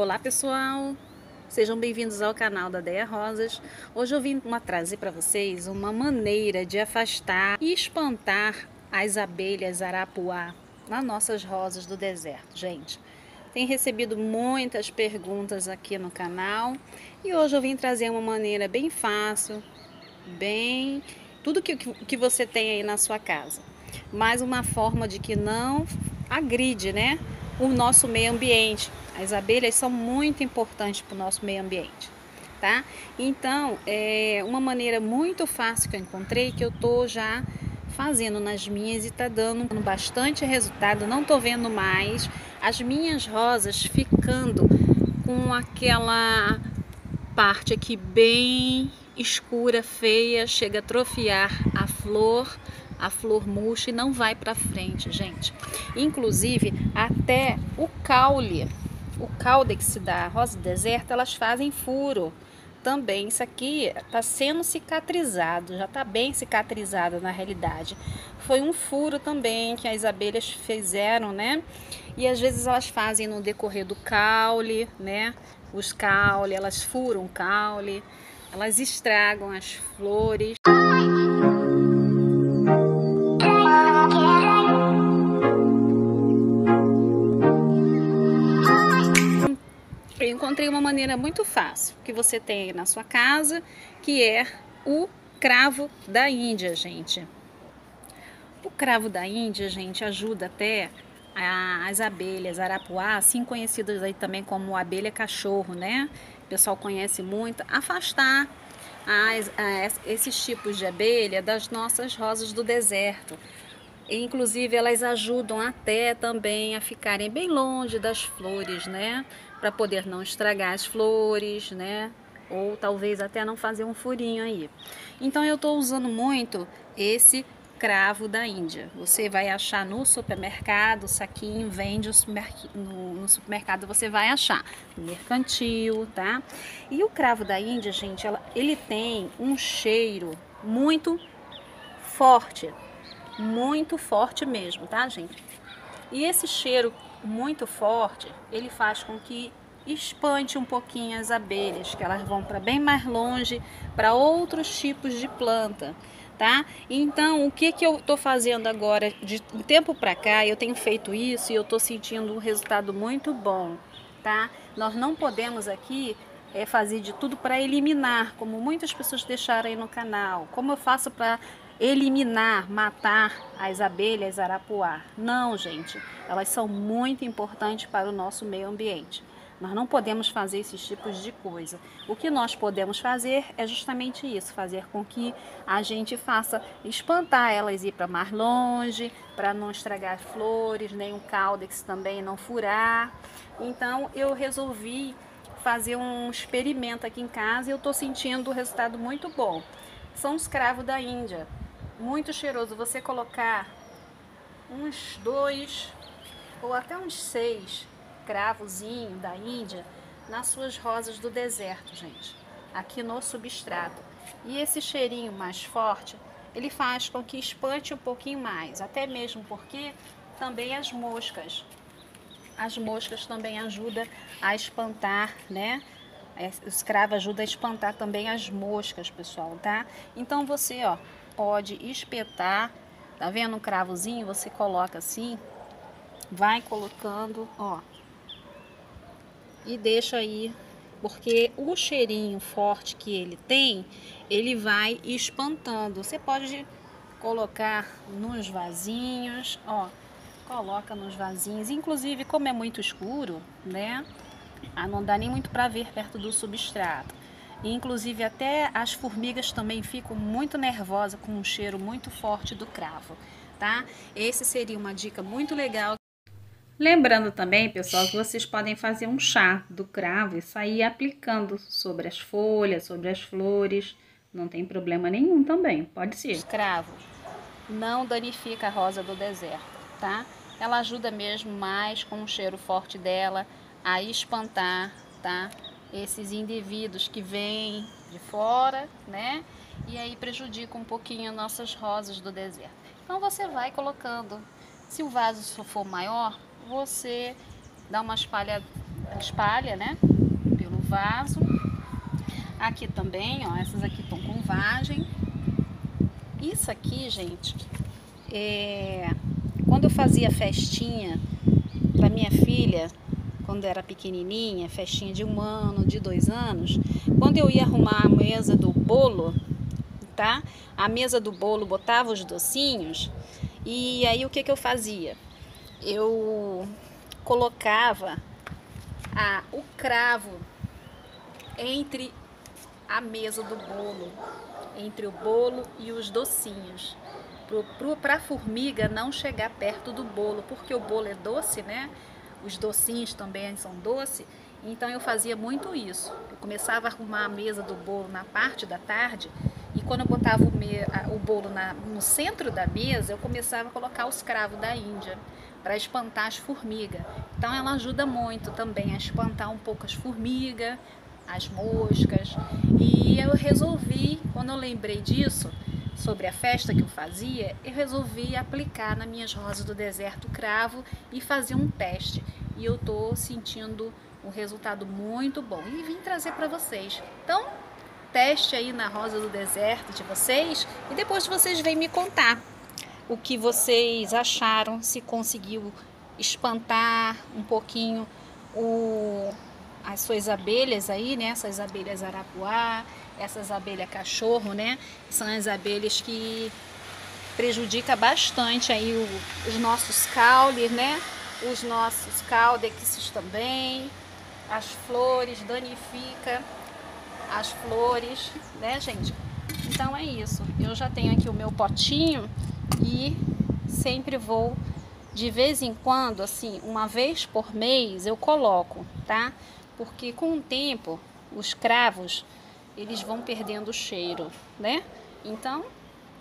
Olá pessoal, sejam bem-vindos ao canal da Deia Rosas. Hoje eu vim trazer para vocês uma maneira de afastar e espantar as abelhas arapuá nas nossas rosas do deserto. Gente, tem recebido muitas perguntas aqui no canal e hoje eu vim trazer uma maneira bem fácil, bem... tudo que, que você tem aí na sua casa. Mas uma forma de que não agride, né? O nosso meio ambiente. As abelhas são muito importantes para o nosso meio ambiente, tá? Então, é uma maneira muito fácil que eu encontrei que eu tô já fazendo nas minhas e está dando bastante resultado. Não tô vendo mais as minhas rosas ficando com aquela parte aqui bem escura, feia, chega a atrofiar a flor a flor murcha e não vai para frente, gente. Inclusive, até o caule, o caudex da rosa do deserto, elas fazem furo também. Isso aqui está sendo cicatrizado, já está bem cicatrizado na realidade. Foi um furo também que as abelhas fizeram, né? E às vezes elas fazem no decorrer do caule, né? Os caule, elas furam caule, elas estragam as flores. Encontrei uma maneira muito fácil que você tem aí na sua casa, que é o cravo da Índia, gente. O cravo da Índia, gente, ajuda até as abelhas arapuá, assim conhecidas aí também como abelha cachorro, né? O pessoal conhece muito, afastar as, as, esses tipos de abelha das nossas rosas do deserto. Inclusive, elas ajudam até também a ficarem bem longe das flores, né? Para poder não estragar as flores, né? Ou talvez até não fazer um furinho aí. Então, eu estou usando muito esse cravo da Índia. Você vai achar no supermercado, saquinho vende no, no, supermercado, você vai achar mercantil, tá? E o cravo da Índia, gente, ela, ele tem um cheiro muito forte, muito forte mesmo, tá, gente? E esse cheiro muito forte, ele faz com que espante um pouquinho as abelhas, que elas vão para bem mais longe, para outros tipos de planta, tá? Então, o que que eu tô fazendo agora de um tempo para cá, eu tenho feito isso e eu tô sentindo um resultado muito bom, tá? Nós não podemos aqui é fazer de tudo para eliminar, como muitas pessoas deixaram aí no canal. Como eu faço para eliminar, matar as abelhas arapuá. Não, gente, elas são muito importantes para o nosso meio ambiente. Nós não podemos fazer esses tipos de coisa. O que nós podemos fazer é justamente isso, fazer com que a gente faça espantar elas ir para mais longe, para não estragar flores, nem o caudex também não furar. Então eu resolvi fazer um experimento aqui em casa e eu estou sentindo o resultado muito bom. São os cravos da Índia muito cheiroso. Você colocar uns dois ou até uns seis cravozinho da Índia nas suas rosas do deserto, gente, aqui no substrato. E esse cheirinho mais forte, ele faz com que espante um pouquinho mais, até mesmo porque também as moscas. As moscas também ajudam a espantar, né? O escravo ajuda a espantar também as moscas, pessoal, tá? Então você, ó, pode espetar, tá vendo um cravozinho? Você coloca assim, vai colocando, ó, e deixa aí, porque o cheirinho forte que ele tem, ele vai espantando. Você pode colocar nos vasinhos, ó, coloca nos vasinhos, inclusive como é muito escuro, né? Ah, não dá nem muito para ver perto do substrato. Inclusive até as formigas também ficam muito nervosas com um cheiro muito forte do cravo, tá? Esse seria uma dica muito legal. Lembrando também, pessoal, que vocês podem fazer um chá do cravo e sair aplicando sobre as folhas, sobre as flores. Não tem problema nenhum também, pode ser. Cravo não danifica a rosa do deserto, tá? Ela ajuda mesmo mais com o cheiro forte dela a espantar, tá? Esses indivíduos que vêm de fora, né? E aí prejudica um pouquinho nossas rosas do deserto. Então você vai colocando. Se o vaso for maior, você dá uma espalha, espalha, né? Pelo vaso. Aqui também, ó, essas aqui estão com vagem. Isso aqui, gente, é... quando eu fazia festinha para minha filha, quando era pequenininha, festinha de um ano, de dois anos, quando eu ia arrumar a mesa do bolo, tá? A mesa do bolo botava os docinhos e aí o que que eu fazia? Eu colocava a, o cravo entre a mesa do bolo, entre o bolo e os docinhos. Para a formiga não chegar perto do bolo, porque o bolo é doce, né? Os docinhos também são doces. Então eu fazia muito isso. Eu começava a arrumar a mesa do bolo na parte da tarde e quando eu botava o, me, o bolo na, no centro da mesa, eu começava a colocar os cravos da Índia para espantar as formigas. Então ela ajuda muito também a espantar um pouco as formigas, as moscas. E eu resolvi, quando eu lembrei disso, sobre a festa que eu fazia, eu resolvi aplicar nas minhas rosas do deserto cravo e fazer um teste. E eu tô sentindo um resultado muito bom e vim trazer para vocês. Então, teste aí na rosa do deserto de vocês e depois vocês vêm me contar o que vocês acharam, se conseguiu espantar um pouquinho o, as suas abelhas aí, né? Essas abelhas arapuá, essas abelhas cachorro, né? São as abelhas que prejudica bastante aí o, os nossos caules, né? Os nossos caudexes também, as flores, danifica as flores, né, gente? Então é isso. Eu já tenho aqui o meu potinho e sempre vou de vez em quando, assim, uma vez por mês eu coloco, tá? Porque com o tempo os cravos eles vão perdendo o cheiro, né? Então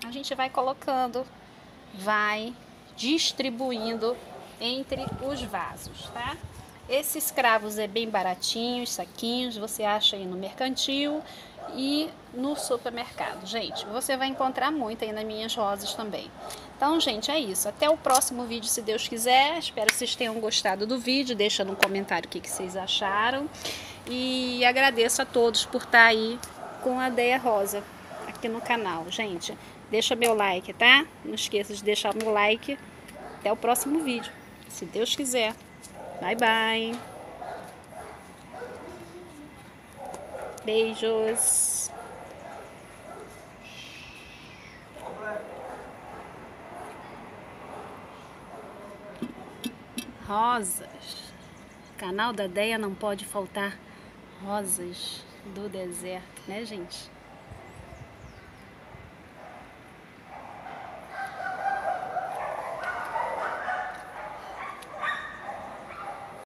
a gente vai colocando, vai distribuindo entre os vasos, tá? Esses cravos é bem baratinhos, saquinhos, você acha aí no mercantil e no supermercado. Gente, você vai encontrar muito aí nas minhas rosas também. Então, gente, é isso. Até o próximo vídeo, se Deus quiser. Espero que vocês tenham gostado do vídeo. Deixa no comentário o que, vocês acharam. E agradeço a todos por estar aí com a Deia Rosa aqui no canal. Gente, deixa meu like, tá? Não esqueça de deixar meu like. Até o próximo vídeo, se Deus quiser. Bye, bye. Beijos. Rosas. Canal da Deia não pode faltar rosas do deserto, né, gente?